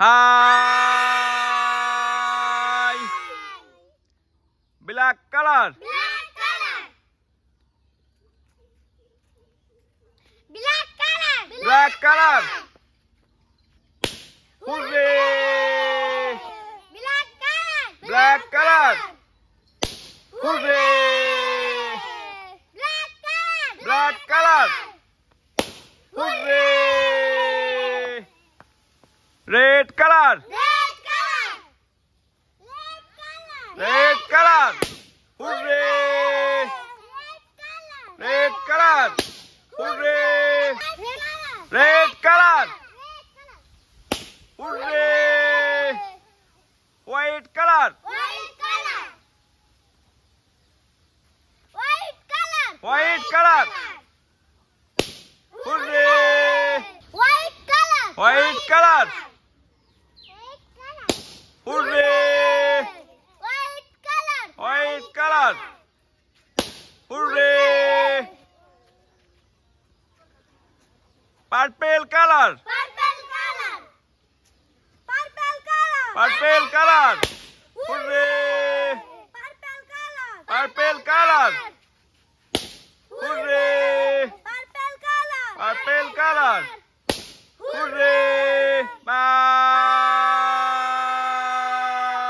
Hi. Black color. Black color. Black color. Black color. Hooray. Black color. Black color. Hooray. Black Black color. color. Hooray. Red color. Red color. Red color. Red color. Hooray. Red color. Hooray. Red color. Hooray. White color. White color. White color. White color. Hooray. White color. White color. Kalas. Hooray! Purple color. Purple color. Purple color. Purple color. Hooray! Purple color. Purple color. Hooray! Purple color. Purple color.